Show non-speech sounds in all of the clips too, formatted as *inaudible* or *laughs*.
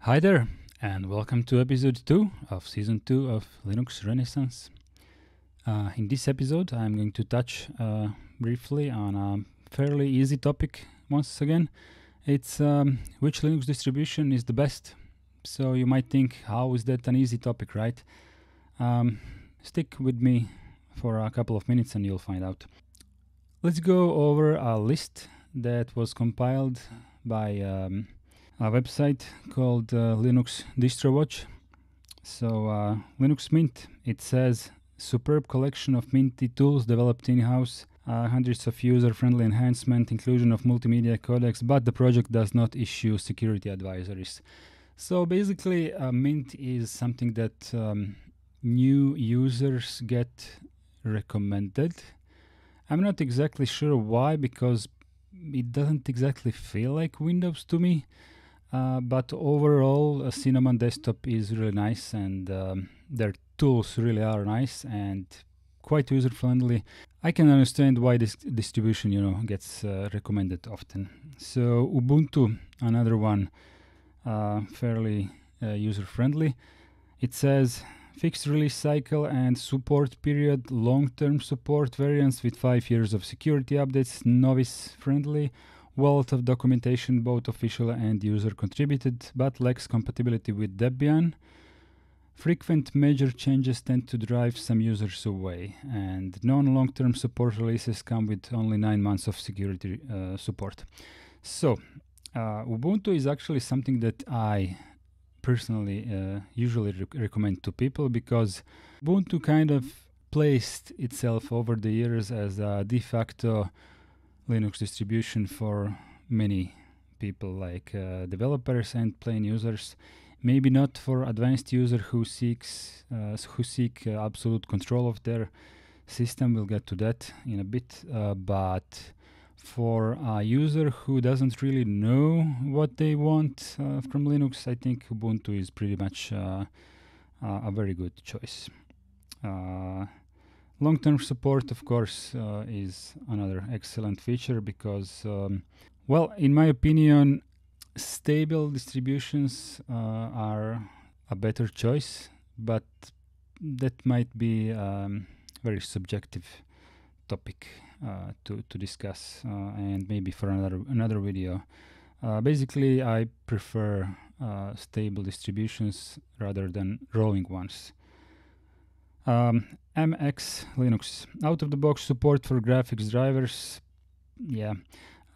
Hi there, and welcome to episode 2 of season 2 of Linux Renaissance. Uh, in this episode, I'm going to touch uh, briefly on a fairly easy topic once again. It's um, which Linux distribution is the best. So you might think, how is that an easy topic, right? Um, stick with me for a couple of minutes and you'll find out. Let's go over a list that was compiled by um, a website called uh, Linux DistroWatch. So uh, Linux Mint, it says superb collection of minty tools developed in-house, uh, hundreds of user-friendly enhancement, inclusion of multimedia codecs, but the project does not issue security advisories. So basically, uh, Mint is something that um, new users get recommended. I'm not exactly sure why, because it doesn't exactly feel like Windows to me. Uh, but overall, uh, Cinnamon Desktop is really nice, and um, their tools really are nice and quite user friendly. I can understand why this distribution, you know, gets uh, recommended often. So Ubuntu, another one, fairly uh, user friendly. It says fixed release cycle and support period, long-term support variants with five years of security updates, novice friendly wealth of documentation, both official and user contributed, but lacks compatibility with Debian. Frequent major changes tend to drive some users away, and non long term support releases come with only nine months of security uh, support. So, uh, Ubuntu is actually something that I personally uh, usually re- recommend to people because Ubuntu kind of placed itself over the years as a de facto Linux distribution for many people like uh, developers and plain users. Maybe not for advanced user who seeks uh, who seek uh, absolute control of their system. We'll get to that in a bit. Uh, but for a user who doesn't really know what they want uh, from Linux, I think Ubuntu is pretty much uh, a very good choice. Long-term support, of course, uh, is another excellent feature because, um, well, in my opinion, stable distributions uh, are a better choice, but that might be um, very subjective topic uh, to to discuss, uh, and maybe for another another video. Uh, basically, I prefer uh, stable distributions rather than rolling ones. Um, MX Linux out of the box support for graphics drivers. Yeah.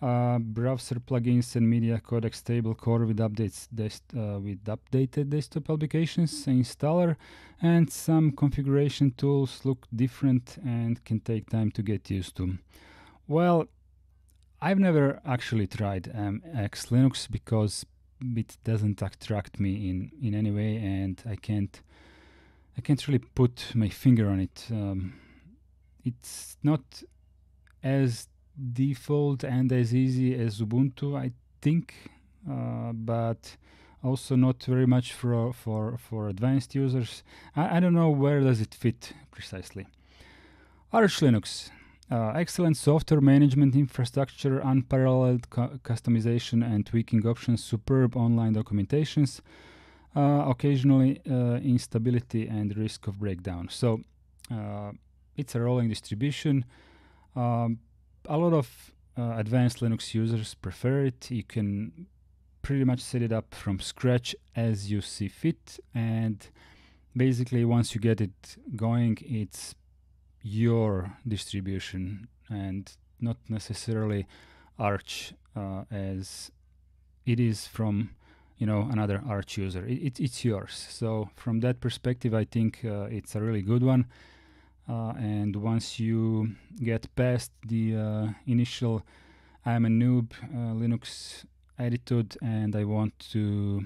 Uh, browser plugins and media codec stable core with updates uh, with updated desktop applications installer and some configuration tools look different and can take time to get used to well i've never actually tried mx linux because it doesn't attract me in in any way and i can't I can't really put my finger on it. Um, it's not as default and as easy as Ubuntu, I think, uh, but also not very much for for for advanced users. I, I don't know where does it fit precisely. Arch Linux, uh, excellent software management infrastructure, unparalleled cu- customization and tweaking options, superb online documentations uh, occasionally uh, instability and risk of breakdown. So uh, it's a rolling distribution. Um, a lot of uh, advanced Linux users prefer it. You can pretty much set it up from scratch as you see fit, and basically once you get it going, it's your distribution and not necessarily Arch uh, as it is from you know another arch user. It, it, it's yours. So from that perspective i think uh, it's a really good one uh, and once you get past the uh, initial i'm a noob uh, linux attitude and i want to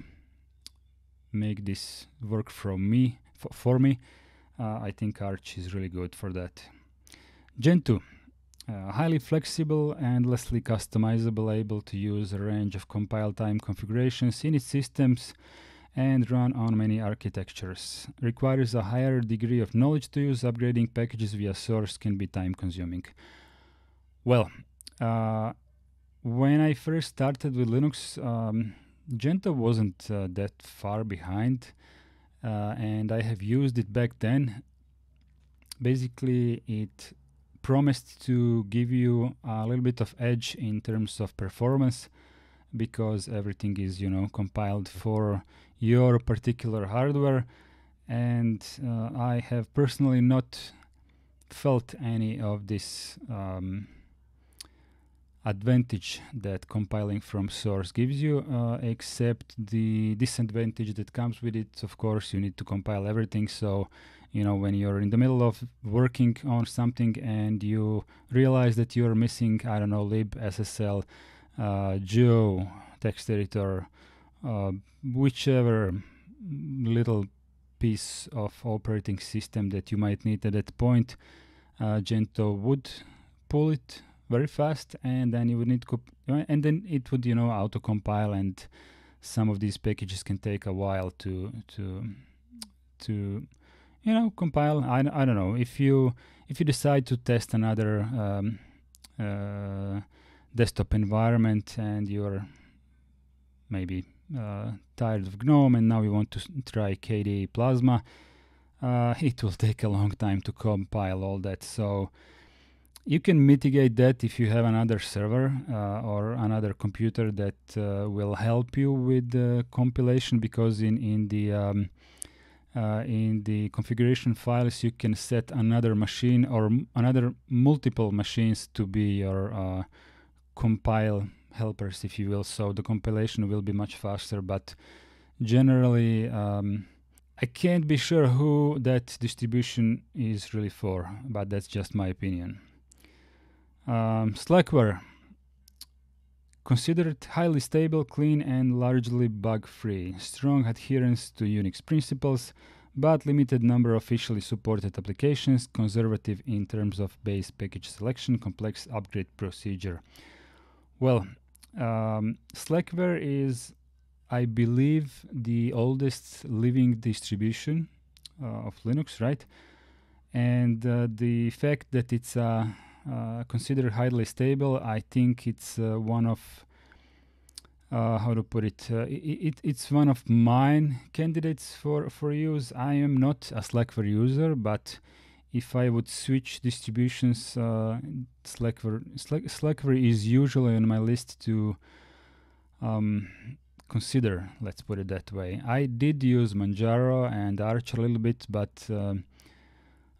make this work from me for me uh, i think arch is really good for that. Gentoo uh, highly flexible, endlessly customizable, able to use a range of compile time configurations in its systems, and run on many architectures. Requires a higher degree of knowledge to use. Upgrading packages via source can be time consuming. Well, uh, when I first started with Linux, um, Gentoo wasn't uh, that far behind, uh, and I have used it back then. Basically, it promised to give you a little bit of edge in terms of performance because everything is, you know, compiled for your particular hardware. And uh, I have personally not felt any of this. Um, advantage that compiling from source gives you, uh, except the disadvantage that comes with it. Of course, you need to compile everything. So, you know, when you're in the middle of working on something and you realize that you're missing, I don't know, lib, SSL, uh, geo, text editor, uh, whichever little piece of operating system that you might need at that point, uh, Gentoo would pull it very fast and then you would need to and then it would you know auto compile and some of these packages can take a while to to to you know compile. I, I don't know. If you if you decide to test another um, uh, desktop environment and you're maybe uh, tired of GNOME and now we want to try KDE Plasma. Uh, *laughs* it will take a long time to compile all that so you can mitigate that if you have another server uh, or another computer that uh, will help you with the compilation because in in the um, uh, in the configuration files you can set another machine or another multiple machines to be your uh, compile helpers if you will so the compilation will be much faster but generally um, I can't be sure who that distribution is really for but that's just my opinion um, Slackware considered highly stable, clean, and largely bug-free. Strong adherence to Unix principles, but limited number of officially supported applications. Conservative in terms of base package selection. Complex upgrade procedure. Well, um, Slackware is, I believe, the oldest living distribution uh, of Linux, right? And uh, the fact that it's a uh, considered highly stable. I think it's uh, one of uh, how to put it, uh, it, it's one of mine candidates for, for use. I am not a Slackware user, but if I would switch distributions, uh, Slackware, Slack, Slackware is usually on my list to um, consider, let's put it that way. I did use Manjaro and Arch a little bit, but um,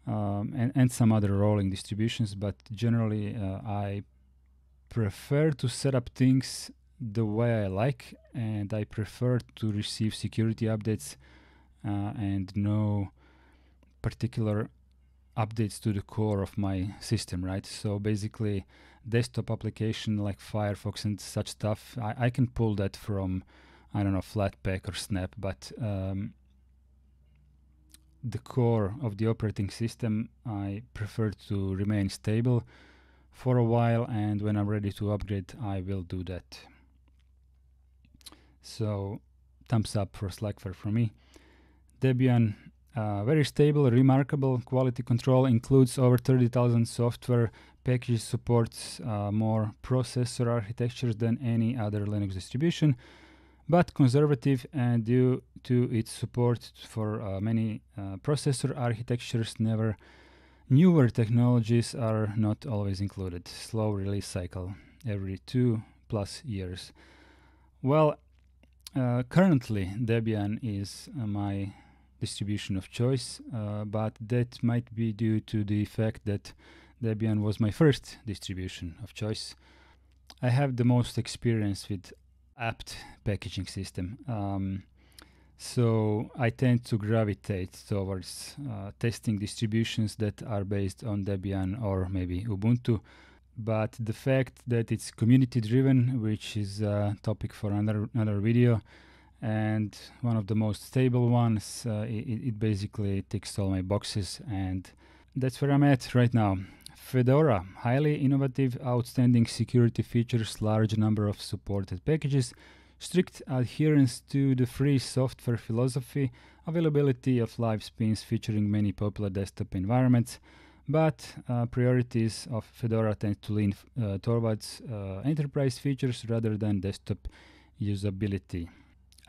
um, and, and some other rolling distributions, but generally uh, I prefer to set up things the way I like, and I prefer to receive security updates uh, and no particular updates to the core of my system, right? So basically, desktop application like Firefox and such stuff, I, I can pull that from, I don't know, Flatpak or Snap, but um, the core of the operating system, I prefer to remain stable for a while, and when I'm ready to upgrade, I will do that. So, thumbs up for Slackware for me. Debian, uh, very stable, remarkable quality control, includes over 30,000 software packages, supports uh, more processor architectures than any other Linux distribution but conservative and due to its support for uh, many uh, processor architectures never newer technologies are not always included. Slow release cycle every two plus years. Well uh, currently debian is my distribution of choice uh, but that might be due to the fact that debian was my first distribution of choice I have the most experience with apt packaging system. Um, so I tend to gravitate towards uh, testing distributions that are based on Debian or maybe Ubuntu. But the fact that it's community driven, which is a topic for another another video, and one of the most stable ones, uh, it, it basically ticks all my boxes, and that's where I'm at right now. Fedora, highly innovative, outstanding security features, large number of supported packages, strict adherence to the free software philosophy, availability of live spins featuring many popular desktop environments, but uh, priorities of Fedora tend to lean uh, towards uh, enterprise features rather than desktop usability.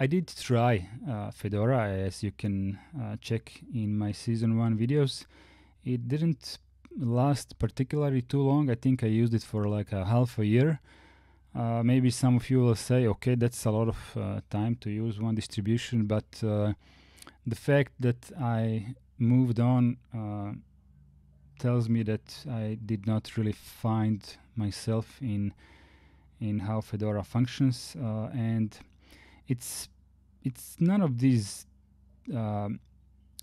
I did try uh, Fedora, as you can uh, check in my season one videos. It didn't last particularly too long. I think I used it for like a half a year. Uh, maybe some of you will say, okay, that's a lot of uh, time to use one distribution, but uh, the fact that I moved on uh, tells me that I did not really find myself in in how Fedora functions, and it's it's none of these uh,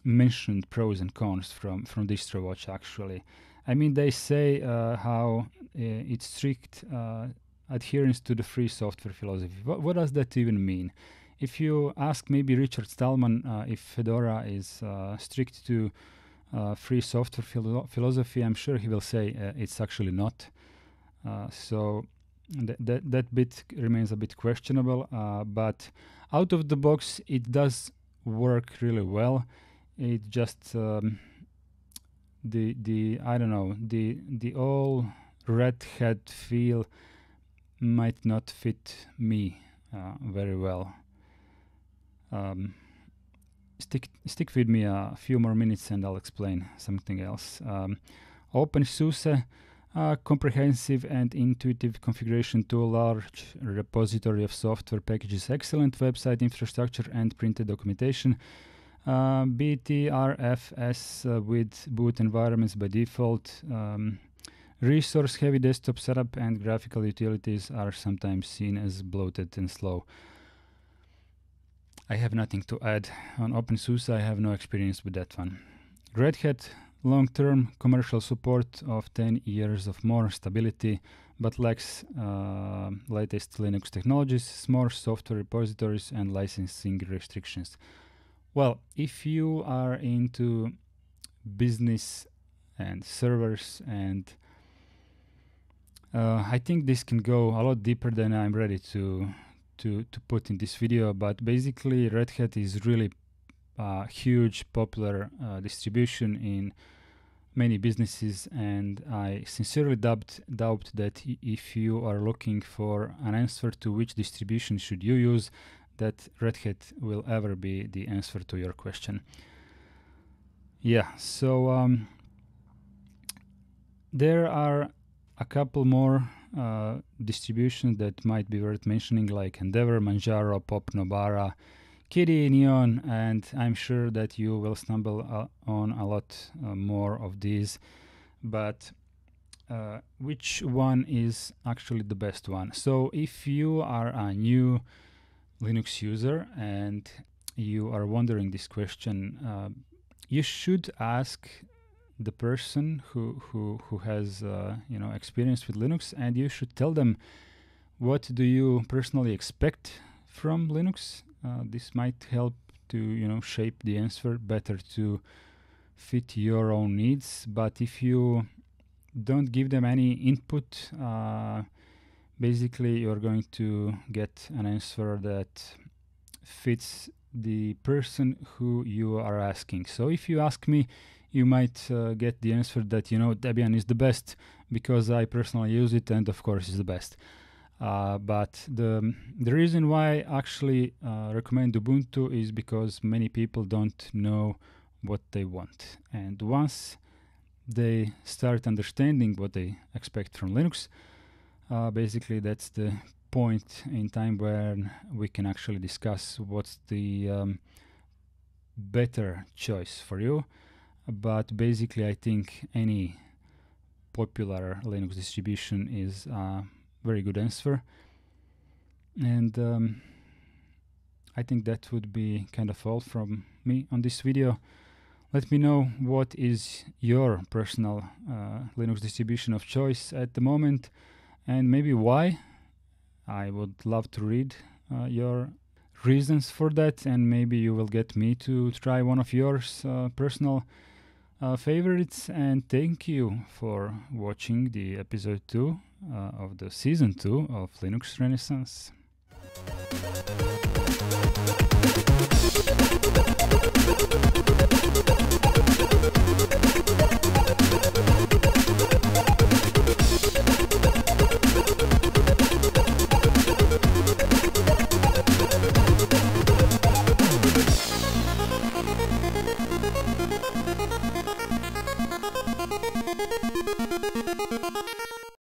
mentioned pros and cons from from DistroWatch actually. I mean, they say uh, how uh, it's strict uh, adherence to the free software philosophy. What, what, does that even mean? If you ask maybe Richard Stallman uh, if Fedora is uh, strict to free software philo philosophy, I'm sure he will say it's actually not. so th that that bit remains a bit questionable, but out of the box, it does work really well. It just um, the the I don't know the the all red hat feel might not fit me uh, very well. Um, stick stick with me a few more minutes and I'll explain something else. Um, OpenSUSE, a comprehensive and intuitive configuration tool, large repository of software packages, excellent website infrastructure and printed documentation. Uh, BTRFS uh, with boot environments by default. Um, resource heavy desktop setup and graphical utilities are sometimes seen as bloated and slow. I have nothing to add. On OpenSUSE, I have no experience with that one. Red Hat long-term commercial support of 10 years of more stability, but lacks uh, latest Linux technologies, more software repositories, and licensing restrictions. Well, if you are into business and servers and uh, I think this can go a lot deeper than I'm ready to to to put in this video. But basically, Red Hat is really huge popular uh, distribution in many businesses, and I sincerely doubt doubt that if you are looking for an answer to which distribution should you use, that Red Hat will ever be the answer to your question. Yeah, so um, there are a couple more uh, distributions that might be worth mentioning, like Endeavour, Manjaro, Pop, Nobara, Kitty, Neon, and I'm sure that you will stumble uh, on a lot uh, more of these. But uh, which one is actually the best one? So if you are a new Linux user and you are wondering this question, uh, you should ask the person who who who has uh, you know experience with Linux, and you should tell them what do you personally expect from Linux. Uh, this might help to you know shape the answer better to fit your own needs. But if you don't give them any input, uh, basically you're going to get an answer that fits the person who you are asking. So if you ask me, you might uh, get the answer that you know Debian is the best because I personally use it and of course is the best. Uh, but the the reason why I actually uh, recommend Ubuntu is because many people don't know what they want, and once they start understanding what they expect from Linux, uh, basically that's the point in time where we can actually discuss what's the um, better choice for you. But basically, I think any popular Linux distribution is a very good answer. And um, I think that would be kind of all from me on this video. Let me know what is your personal uh, Linux distribution of choice at the moment and maybe why. I would love to read uh, your reasons for that and maybe you will get me to try one of yours uh, personal uh, favorites and thank you for watching the episode 2 uh, uh, of the season two of Linux Renaissance.